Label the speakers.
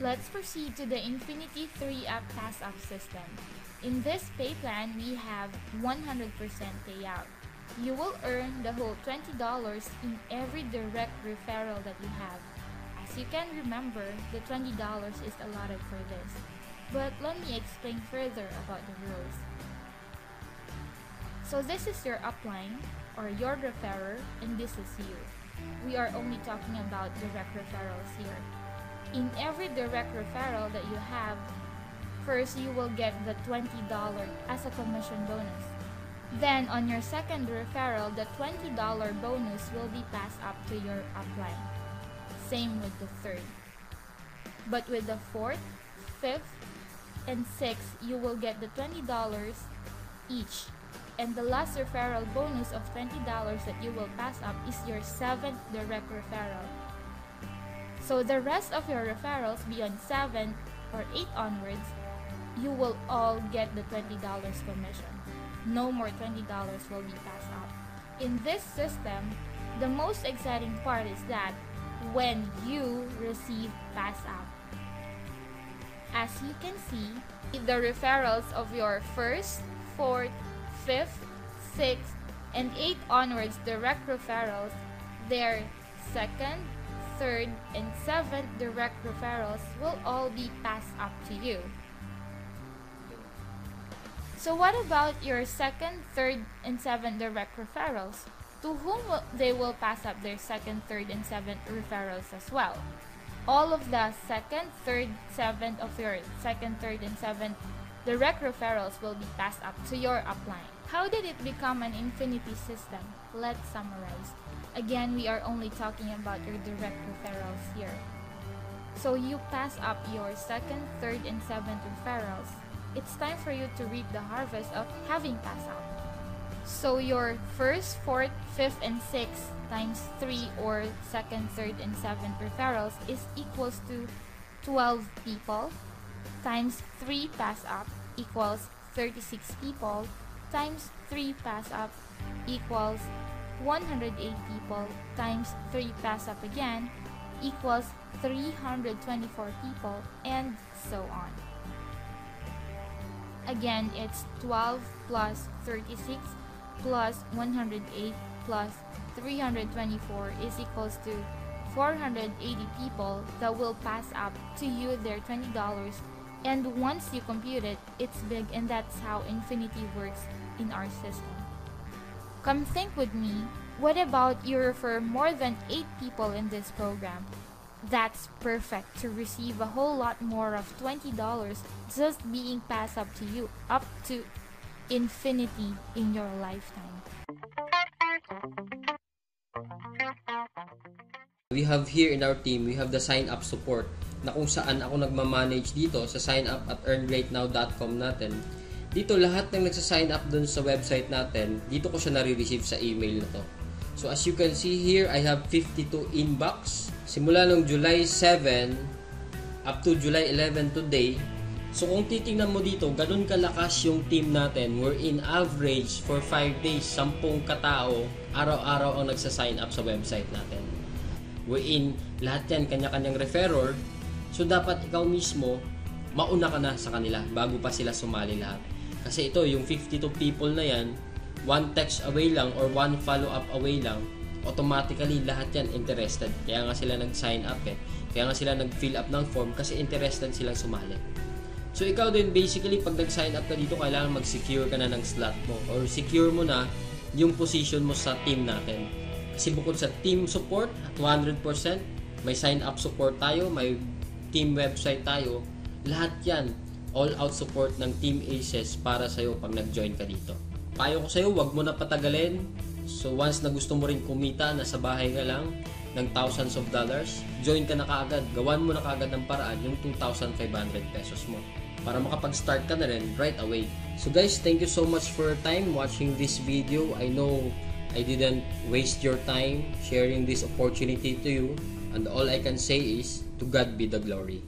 Speaker 1: Let's proceed to the Infinity 3 app pass up system. In this pay plan, we have 100% payout. You will earn the whole $20 in every direct referral that you have. As you can remember, the $20 is allotted for this. But let me explain further about the rules. So this is your upline or your referrer and this is you. We are only talking about direct referrals here. In every direct referral that you have, first you will get the $20 as a commission bonus. Then on your second referral, the $20 bonus will be passed up to your upline. Same with the third. But with the fourth, fifth, and sixth, you will get the $20 each. And the last referral bonus of $20 that you will pass up is your seventh direct referral. So the rest of your referrals beyond 7 or 8 onwards, you will all get the $20 commission no more $20 will be passed out. In this system, the most exciting part is that when you receive pass out. As you can see, the referrals of your first, fourth, fifth, sixth, and eighth onwards direct referrals, their second, third, and seventh direct referrals will all be passed up to you. So what about your second, third, and seventh direct referrals? To whom will, they will pass up their second, third, and seventh referrals as well. All of the second, third, seventh of your second, third, and seventh direct referrals will be passed up to your upline. How did it become an infinity system? Let's summarize. Again, we are only talking about your direct referrals here. So you pass up your second, third, and seventh referrals it's time for you to reap the harvest of having passed out. So your first, fourth, fifth, and sixth times 3 or second, third, and seventh referrals is equals to 12 people times 3 pass up equals 36 people times 3 pass up equals 108 people times 3 pass up again equals 324 people and so on. Again, it's 12 plus 36 plus 108 plus 324 is equals to 480 people that will pass up to you their $20 and once you compute it, it's big and that's how infinity works in our system. Come think with me, what about you refer more than 8 people in this program that's perfect to receive a whole lot more of $20 just being passed up to you up to infinity in your lifetime.
Speaker 2: We have here in our team, we have the sign up support na kung saan ako nagma-manage dito sa sign up at earngreatnow.com natin. Dito lahat ng nagsa-sign up dun sa website natin, dito ko siya nare-receive sa email na to. So as you can see here, I have 52 inbox simula nung July 7 up to July 11 today. So kung titingnan mo dito, ganun kalakas yung team natin. We're in average for 5 days, 10 katao, araw-araw ang nagsa-sign up sa website natin. We're in, lahat yan kanya-kanyang referrer. So dapat ikaw mismo, mauna ka na sa kanila bago pa sila sumali lahat. Kasi ito, yung 52 people na yan, one text away lang or one follow-up away lang, automatically lahat yan interested. Kaya nga sila nag-sign up eh. Kaya nga sila nag-fill up ng form kasi interested silang sumali. So ikaw din basically pag nag-sign up ka dito kailangan mag-secure ka na ng slot mo or secure mo na yung position mo sa team natin. Kasi bukod sa team support at 100%, may sign up support tayo, may team website tayo, lahat yan all out support ng Team Aces para sa'yo pag nag-join ka dito. Payo ko sa'yo, wag mo na patagalin, So once na gusto mo rin kumita, nasa bahay ka lang ng thousands of dollars, join ka na kaagad. Gawan mo na kaagad ng paraan yung 2,500 pesos mo para makapag-start ka na rin right away. So guys, thank you so much for your time watching this video. I know I didn't waste your time sharing this opportunity to you and all I can say is to God be the glory.